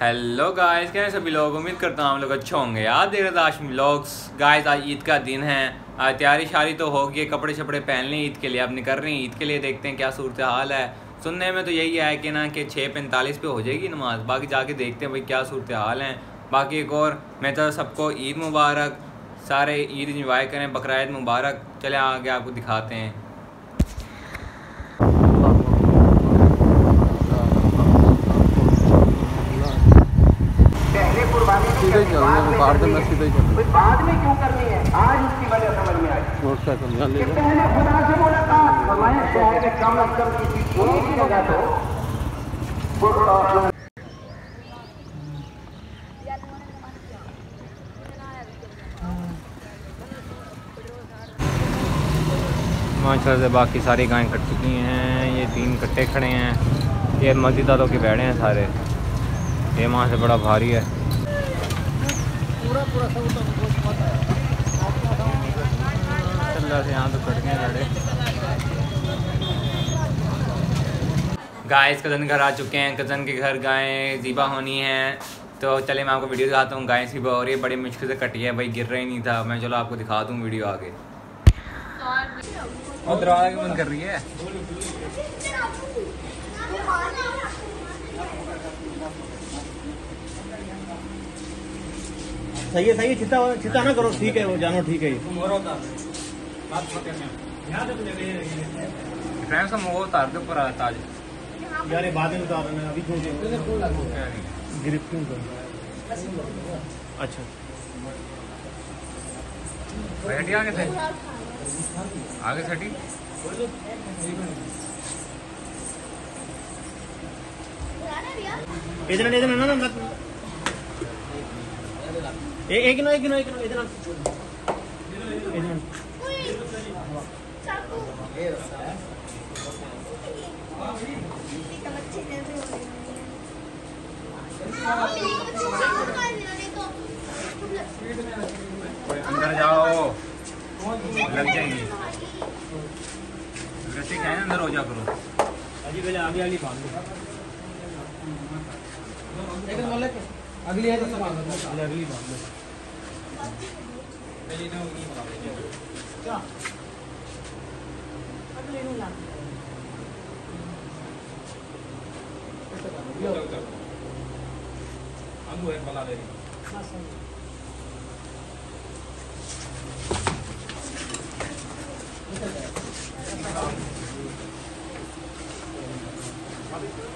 Hello guys कैसे सभी लोग? उम्मीद करता हूँ हम लोग अच्छे होंगे। याद देख रहे आशमी व्लॉग्स गाइस आज ईद का दिन है। आज तैयारी शारी तो होगी। कपड़े शपड़े पहन लें ईद के लिए। अब निकल रही हैं ईद के लिए। देखते हैं क्या सूरत हाल है। सुनने में तो यही है कि ना कि छः पैंतालीस पे हो जाएगी नमाज़। बाकी जाके देखते हैं भाई क्या सूरत हाल है। बाकी एक और, मैं तो सबको ईद मुबारक। सारे ईद इंजॉय करें। बकर मुबारक। चले आगे आपको दिखाते हैं पहले कुर्बानी नहीं सीधे ही चल रहे में हैं, बाद में सीधे ही। चल रहे बाद में क्यों करनी है? आज उसकी वजह समझ में आई। ले पहले खुदा से मुलाकात फरमाया शहर में कम अज कम किसी ही? जगह तो से बाकी सारी गायें कट चुकी हैं ये तीन कट्टे खड़े हैं ये मस्जिदारों के बैठे हैं सारे। ये वहाँ से बड़ा भारी है। अल्लाह से यहाँ कट गए लड़े गाय कज़न घर आ चुके हैं, कज़न के घर गायें ज़ीबा होनी है। तो चले मैं आपको वीडियो दिखाता हूँ गाय ज़ीबा हो रही है बड़ी मुश्किल से कटी है, भाई, गिर रहा नहीं था। मैं चलो आपको दिखा दूँ वीडियो आगे। और दरवाज़ा क्यों बंद कर रही है? सही है सही है चिंता चिंता ना करो ठीक है वो जानो ठीक है फ्रेंड्स हम वो उतार के ऊपर आता यार ये बाद में बता रहे हैं अभी छोड़ दो क्यों कर अच्छा। बैठी आगे से? आगे से इधर इधर ना ना। एक ना एक ना एक ना इधर इधर अंदर जाओ। लग जाएँगी। रस्सी क्या है अंदर हो जा करो। अजी पहले आगे वाली बाँध दो अगली है तो अगली बाँध Pwede daw hindi makapwede. Yeah. Patuloy nung lang. Ito, ito. Ang buhay pala rin. Masan. Ito, ito. Ito, ito.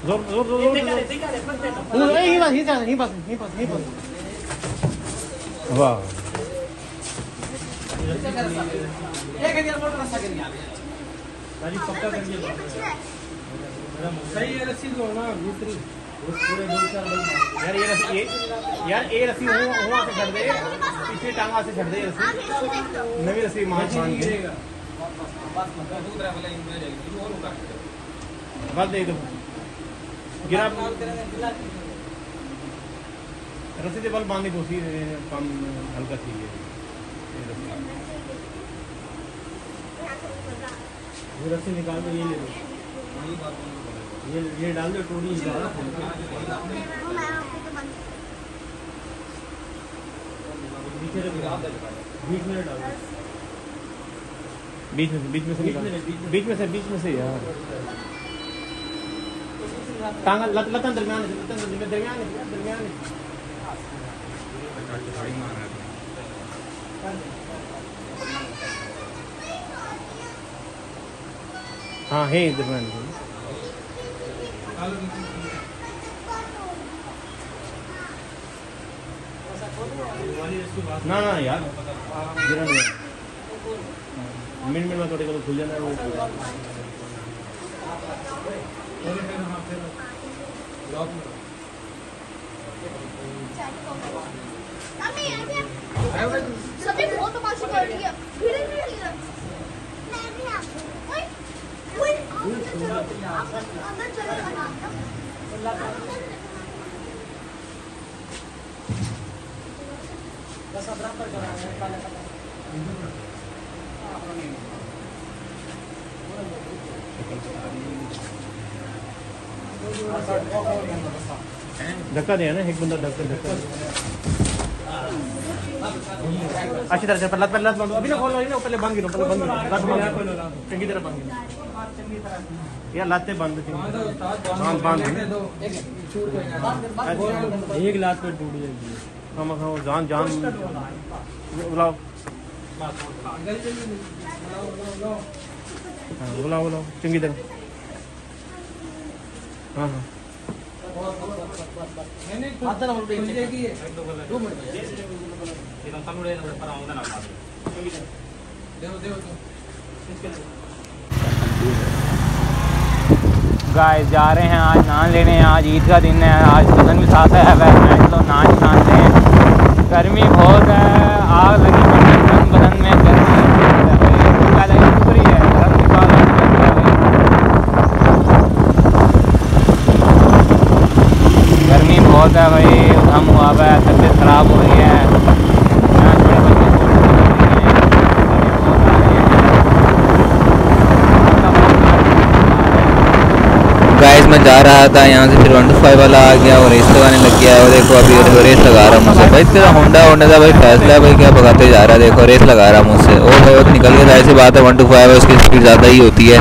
ज़ोर ज़ोर ज़ोर ज़ोर ज़ोर ही बस ही बस ही बस ही बस ही बस वाह सही है रस्सी जो ना दूसरी पूरे दो चार लोग यार ये रस्सी यार ये रस्सी हुआ हुआ से छड़ दे पिछली टांगा से छड़ दे रस्सी नवी रस्सी मार बाँध के बस दे दो गिरा। रस्सी से बल बांधनी कोसी कम हल्का चाहिए ये रस्सी। निकाल दो ये ले लो। ये ये डाल दो टोड़ी बीच में डाल दो। बीच में से बीच में से बीच में से बीच में से यार टांगा लत लतन दरमियान लतन दरमियान दरमियान हाँ है दरमियान ना ना, यार गिरा नहीं। मिनट मिनट में थोड़े को खुल जाना है वो। सभी बहुत तमाशा कर रही है धीरे धीरे मैं भी आपको ओए ओए आप अंदर चले जाना धक्का दिया ना एक बंदा धक्का धक्का अच्छी तरह से पहले पहले लात बांधो अभी ना खोलो ना पहले बाँध गिनो पहले बाँध गिनो लात बाँध चंगी तरह बाँध गिनो यार लाते बाँध दो चंगी तरह बाँध बाँध एक लात पे टूट जाएगी। हम हम जान जान। बुलाओ। हाँ बुलाओ बुलाओ। चंगी तरह। हाँ हाँ जा रहे हैं आज नान लेने हैं आज ईद का दिन है, आज सदन भी साथ है वह छान लें गर्मी बहुत है, आग लगी बदन बदन में गर्मी पहले ही शुक्र ही है गर्म के बाद गर्मी है भाई। गर्मी बहुत है भाई हम हुआ हुआ है तबीयत ख़राब हो रही है यहाँ छोटे बच्चे कोल्ड हो रही है गाइस मैं जा रहा था, यहाँ से फिर वन टू फाइव वाला आ गया और रेस लगाने लग गया और देखो अभी रेस लगा रहा मुझसे भाई तेरा होंडा होंडा था भाई फैसला भाई, क्या भगाते जा रहा है? देखो रेस लगा रहा हूँ मुझसे और बहुत निकल के ज़ाहिर सी बात है वन टू फाइव उसकी स्पीड ज़्यादा ही होती है।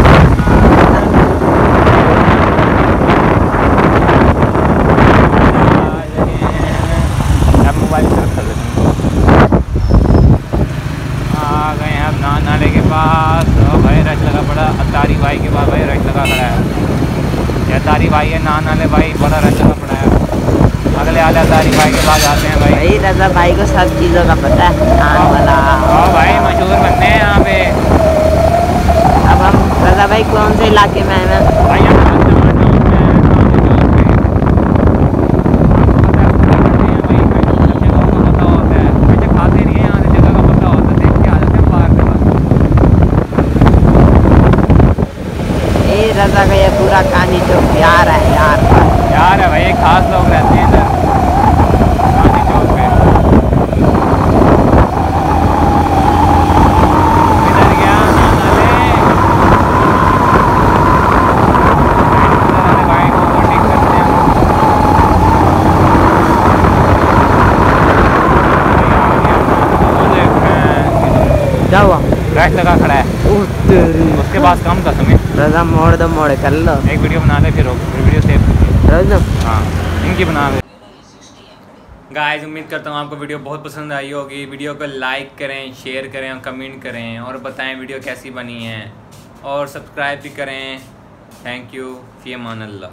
की नाले के पास। भाई, रश लगा पड़ा। अतारी भाई के पास भाई, रश लगा खड़ा है। अतारी भाई है नान वाले भाई बड़ा रचा लगा पड़ा है अगले आले अतारी भाई के पास आते हैं भाई। भाई रजा भाई को सब चीज़ों का पता है नान वाला। भाई मशहूर बनने हैं यहाँ पे। अब हम रजा भाई कौन से इलाके में हैं? भाई यहाँ पे टमाटर में, सामने चौक पे। आपको पता है, अपने लोगों को पता होता है। वैसे खाते नहीं हैं यहाँ से, जगह का पता होता है, देख के आ जाते हैं पार्क के पास। ये पूरा कहानी चौक यार है यार। यार है भाई खास लोग रहते हैं इधर। क्या हुआ रश लगा खड़ा है। उसके पास कम था समय। रजा मोड़ दो मोड़ कर लो। एक वीडियो बना ले फिर वीडियो सेव कर रजा हाँ इनकी बना ले गाइस उम्मीद करता हूँ आपको वीडियो बहुत पसंद आई होगी। वीडियो को लाइक करें शेयर करें और कमेंट करें और बताएँ वीडियो कैसी बनी है। और सब्सक्राइब भी करें। Thank you fee Aman Allah